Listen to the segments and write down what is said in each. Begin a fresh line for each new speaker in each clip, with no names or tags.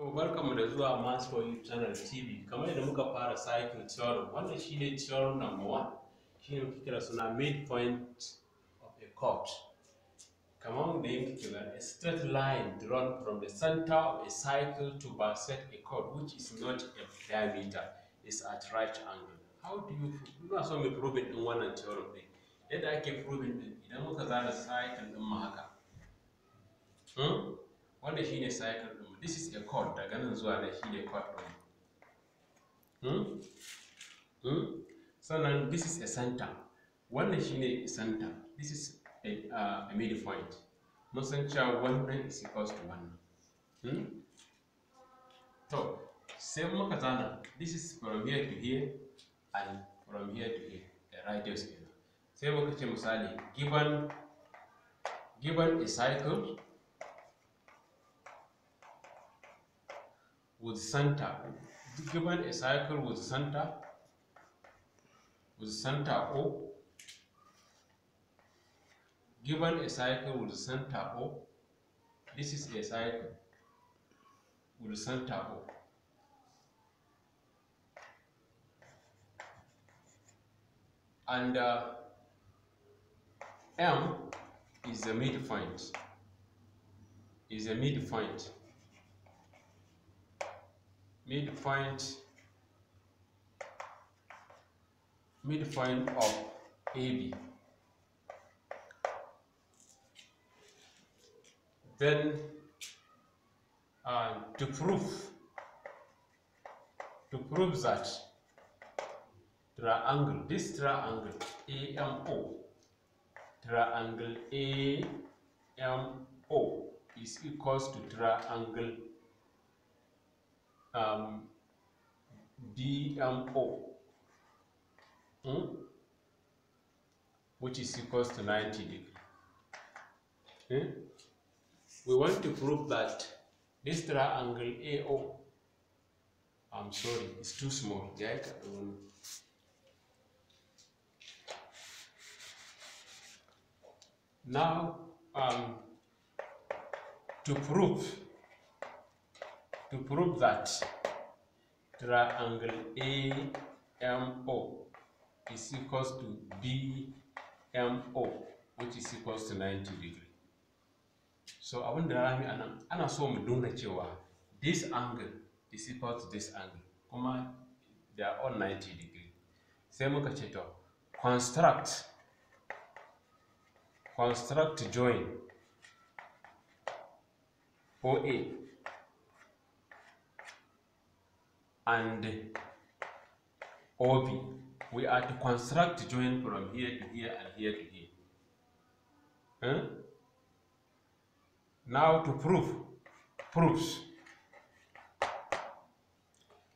Barkanmu da zuwa Mass for You Channel TV. Kamar yadda muka fara cycle theorem, wannan shine theorem number one. Shine muke kira suna midpoint of a chord. Kamar da yake kira a straight line drawn from the center of a cycle to bisect a chord which is not a diameter is at right angle. How do you ina so mu prove din wannan theorem din. Yadda ake proving din idan muka zana cycle din mu haka. Hmm? Wanda shine cycle din. This is a chord daga nan zuwa nan shine chord din. Hmm? Hmm? Sannan this is a center. Wannan shine center. This is a, uh, a midpoint. Mun san cewa wannan is equals to wannan. Hmm? To, sai muka zana this is from here to here and from here to here, a radius kenan. Sai muka ce misali given given a cycle with center. Given a cycle with center with center O. Given a cycle with center O. This is a cycle with center O. And uh, M is the midpoint. Is a midpoint. Midpoint midpoint of AB. Then uh, to prove to prove that triangle this triangle AMO triangle AMO is equals to triangle um, DMO, hmm? which is equals to 90 degree. Hmm? We want to prove that this triangle AO, I'm sorry, it's too small. Now, um, to prove to prove that triangle AMO is equals to BMO which is equals to 90 degree. So abin da rami a nan ana so mu nuna cewa this angle is equal to this angle kuma they are all 90 degree. Sai muka ce to construct construct join OA and OB. We are to construct join from here to here and here to here. Huh? Now to prove proofs.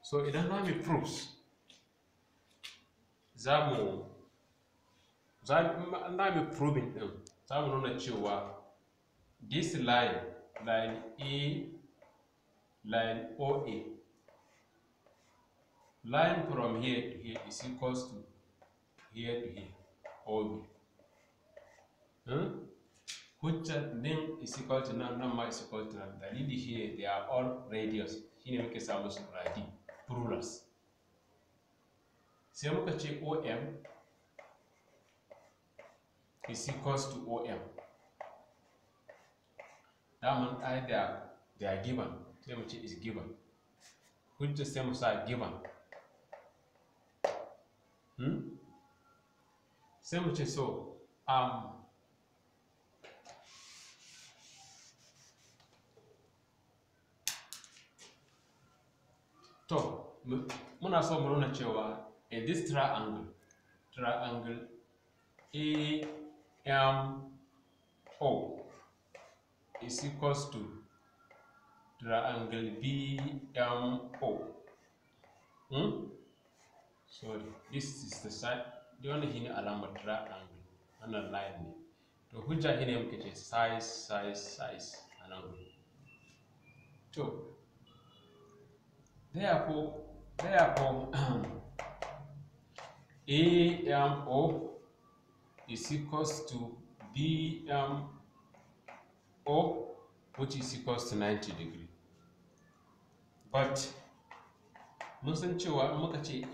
So idan za proofs za mu za proving din za mu nuna cewa this line line A line OA line from here to here is equals to here to here OB. Hmm? Hujja din is equal to nan nan ma is equal to nan dalili ne they are all radius shine muke sa musu radi plurals sai muka ce OM is equals to OM daman da they are given sai mu ce is given hujja sai mu sa given? Sai mu so um, to mu- muna so mu nuna cewa in this triangle triangle AMO is equals to triangle BMO hmm? Sorry this is the side da wannan shine alamar triangle wannan line ne to hujja shine muke ce size size size a nan to therefore therefore AMO is equals to BMO which is equals to 90 degree. But mun san cewa in muka ce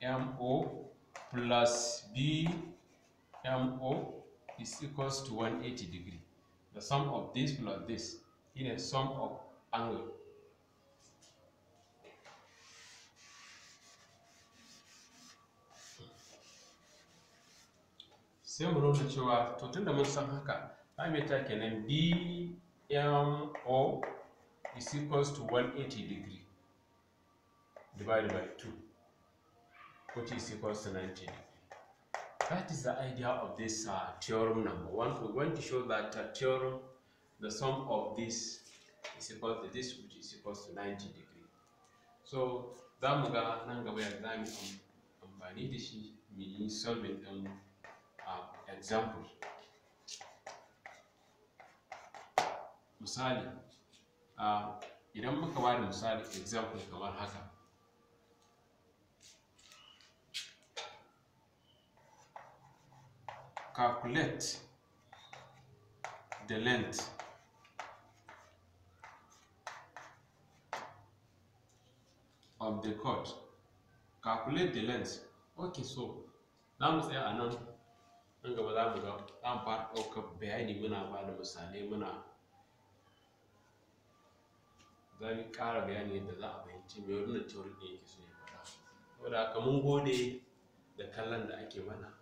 a mo plus b mo is equals to 180 degree. The sum of this plus this shine sum of angle. Sai mu nuna cewa to tunda mun san haka za mu yi ta kenan bmo is equals to 180 degree. Divided by 2 which is equals to 90 degree that is the idea of this uh, theorem number one. We're going to show that uh, theorem the sum of this is equal to this which is equals to 90 degree. So za mu ga nan gaba yadda za mu amfani da shi mu yi solving ɗin uh, example. Misali uh, idan muka ba da misali example kamar haka. Calculate the length. Of the cord calculate the length. Okay so za mu tsaya a nan. Gaba za mu ga fara ɗaukar bayani. Muna ba da misalai muna za mu ƙara bayani yadda za a fahimci theory ɗin yake so ya faɗa. Saboda haka mun gode da kallon da ake mana.